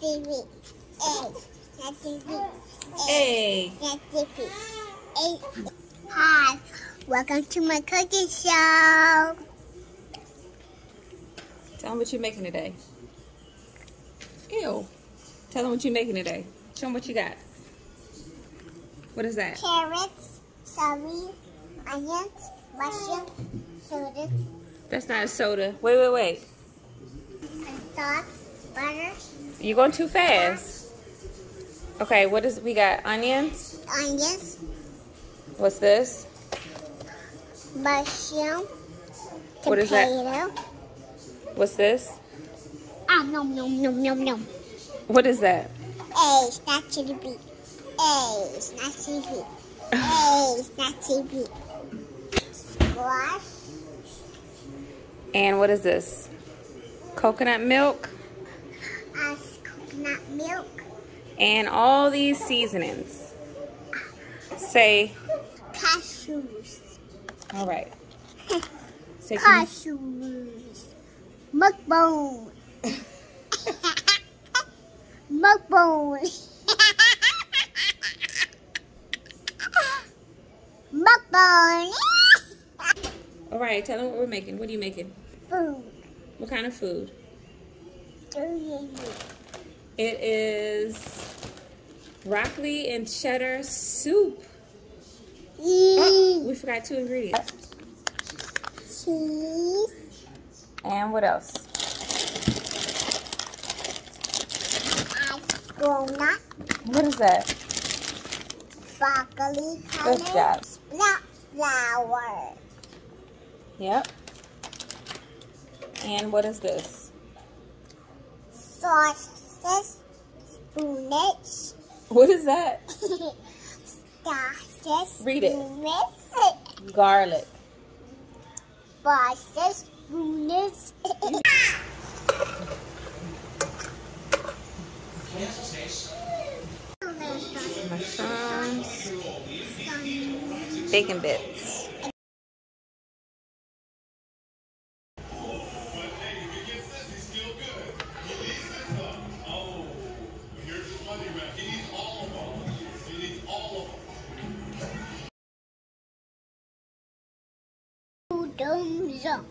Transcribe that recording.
TV. A. That's TV. A. That's TV. A. Hi. Welcome to my cooking show. Tell them what you're making today. Ew. Tell them what you're making today. Show them what you got. What is that? Carrots, celery, onions, mushrooms, sodas, That's not a soda. Wait, wait, wait. and sauce, butter, You're going too fast. Okay, what is we got? Onions. onions, What's this? mushroom, What is that? potato. What's this? Ah, nom nom nom nom nom. What is that? A, it's not chili. A, it's not chili. A, it's not chili. Squash, And what is this? Coconut milk coconut milk, and all these seasonings. Say, cashews, all right. Say, cashews, mukbang, mukbang, mukbang, all right, tell them what we're making. What are you making? food, What kind of food? food, It is broccoli and cheddar soup. Oh, we forgot two ingredients. cheese, And what else? ice What is that? broccoli Good job. flour, Yep. And what is this? Sausages, spinach, What is that? sausages, Read it. Garlic. spinach. Mushrooms. Bacon bits. thumbs up.